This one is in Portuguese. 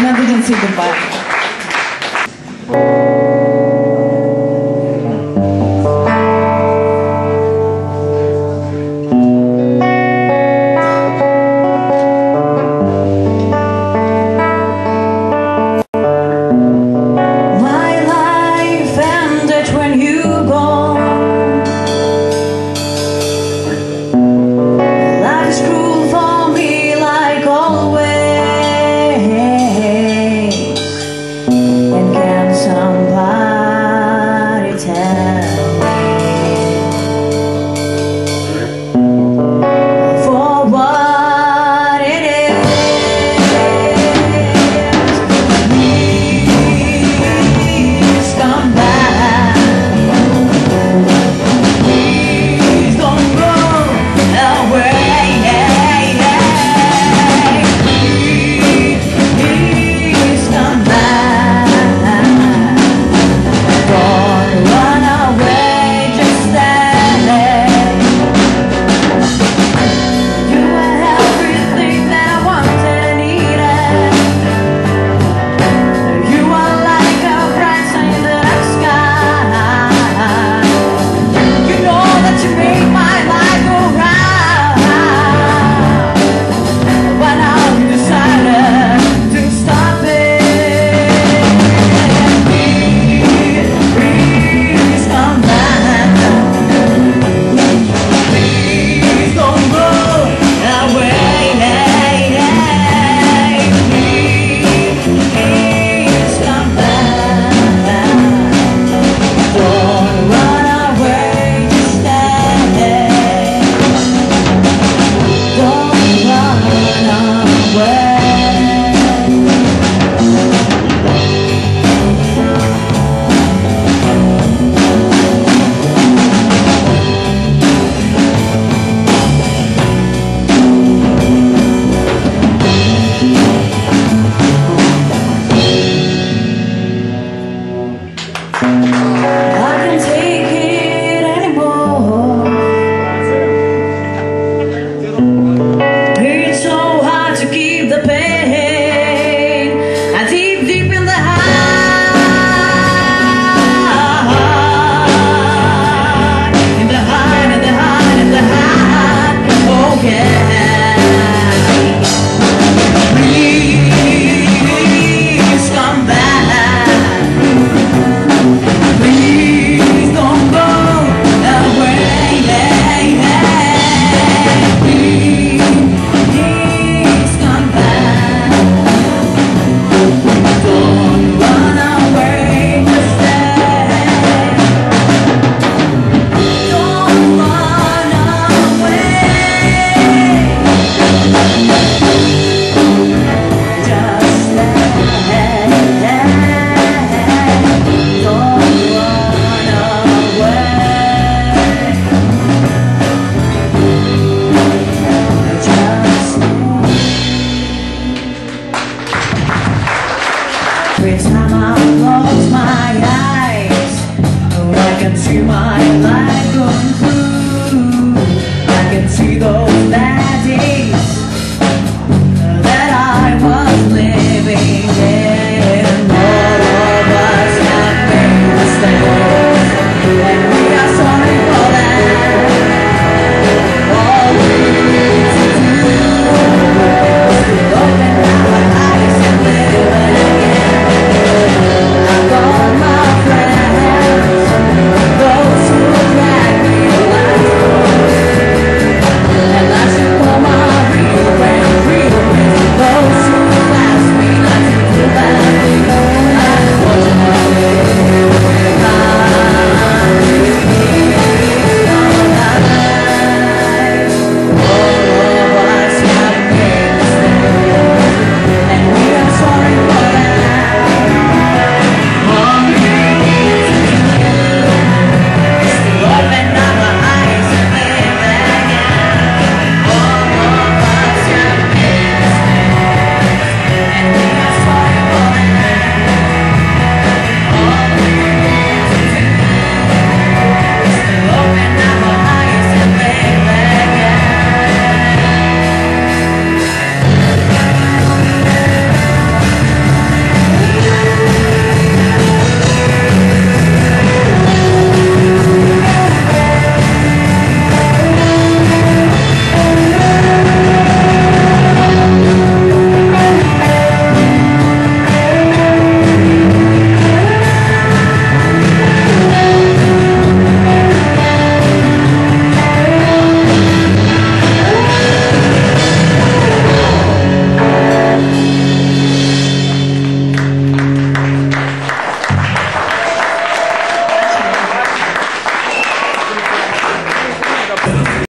Fernando Gentil é do Parque.